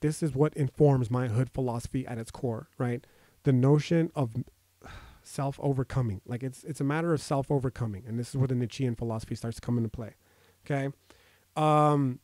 this is what informs my hood philosophy at its core, right? The notion of self overcoming. Like it's it's a matter of self overcoming, and this is where the Nietzschean philosophy starts to come into play. Okay, um,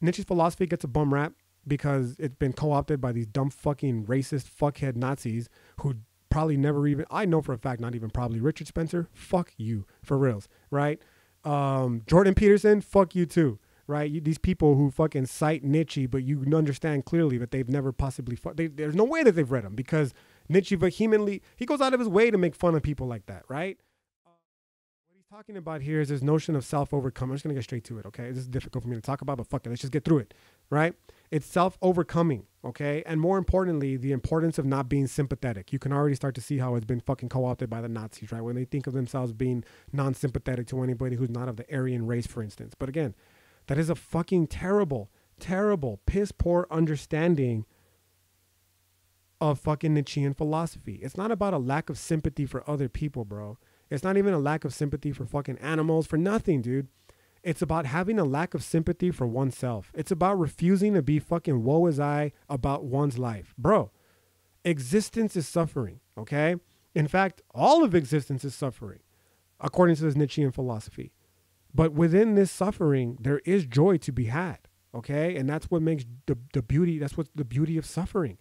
Nietzsche's philosophy gets a bum rap because it's been co-opted by these dumb fucking racist fuckhead Nazis who probably never even I know for a fact not even probably Richard Spencer. Fuck you for reals, right? Um, Jordan Peterson, fuck you too right? You, these people who fucking cite Nietzsche, but you understand clearly that they've never possibly. Fu- they, there's no way that they've read him because Nietzsche vehemently he goes out of his way to make fun of people like that, right? What he's talking about here is this notion of self overcome. I'm just gonna get straight to it, okay? This is difficult for me to talk about, but fuck it, let's just get through it, right? It's self overcoming, okay? And more importantly, the importance of not being sympathetic. You can already start to see how it's been fucking co opted by the Nazis, right? When they think of themselves being non sympathetic to anybody who's not of the Aryan race, for instance. But again, that is a fucking terrible, terrible, piss poor understanding of fucking Nietzschean philosophy. It's not about a lack of sympathy for other people, bro. It's not even a lack of sympathy for fucking animals, for nothing, dude. It's about having a lack of sympathy for oneself. It's about refusing to be fucking woe is I about one's life. Bro, existence is suffering, okay? In fact, all of existence is suffering, according to this Nietzschean philosophy. But within this suffering, there is joy to be had. Okay. And that's what makes the, the beauty, that's what the beauty of suffering.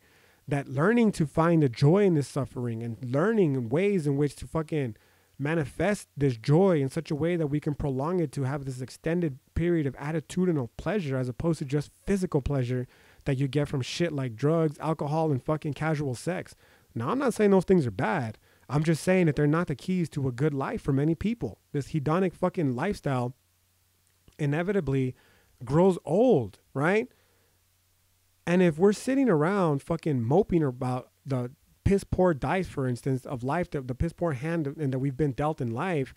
That learning to find the joy in this suffering and learning ways in which to fucking manifest this joy in such a way that we can prolong it to have this extended period of attitudinal pleasure as opposed to just physical pleasure that you get from shit like drugs, alcohol, and fucking casual sex. Now, I'm not saying those things are bad. I'm just saying that they're not the keys to a good life for many people. This hedonic fucking lifestyle inevitably grows old, right? And if we're sitting around fucking moping about the piss poor dice, for instance, of life, the, the piss poor hand and that we've been dealt in life,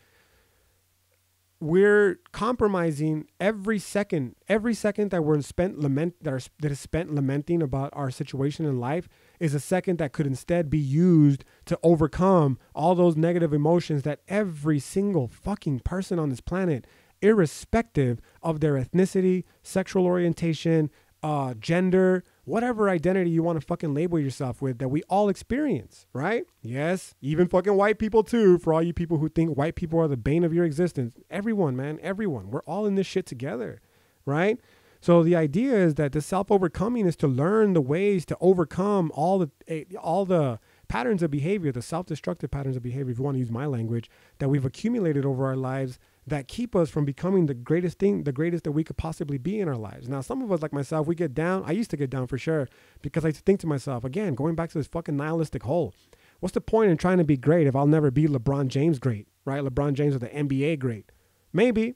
we're compromising every second every second that we're spent lament that, are, that is spent lamenting about our situation in life is a second that could instead be used to overcome all those negative emotions that every single fucking person on this planet irrespective of their ethnicity sexual orientation uh, gender, whatever identity you want to fucking label yourself with that we all experience, right? Yes, even fucking white people too, for all you people who think white people are the bane of your existence. Everyone, man, everyone. We're all in this shit together, right? So the idea is that the self overcoming is to learn the ways to overcome all the eh, all the patterns of behavior, the self destructive patterns of behavior, if you want to use my language, that we've accumulated over our lives that keep us from becoming the greatest thing, the greatest that we could possibly be in our lives. Now, some of us, like myself, we get down. I used to get down for sure because I think to myself, again, going back to this fucking nihilistic hole, what's the point in trying to be great if I'll never be LeBron James great, right? LeBron James or the NBA great. Maybe,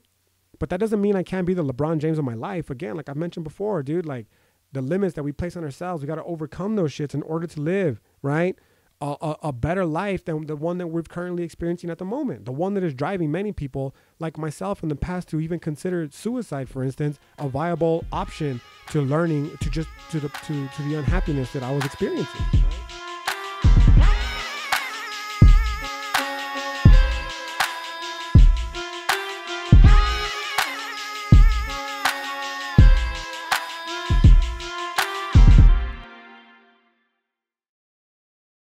but that doesn't mean I can't be the LeBron James of my life. Again, like I've mentioned before, dude, like the limits that we place on ourselves, we got to overcome those shits in order to live, right? A, a, a, better life than the one that we're currently experiencing at the moment. The one that is driving many people, like myself in the past, to even consider suicide, for instance, a viable option to learning to just to the to, to the unhappiness that I was experiencing.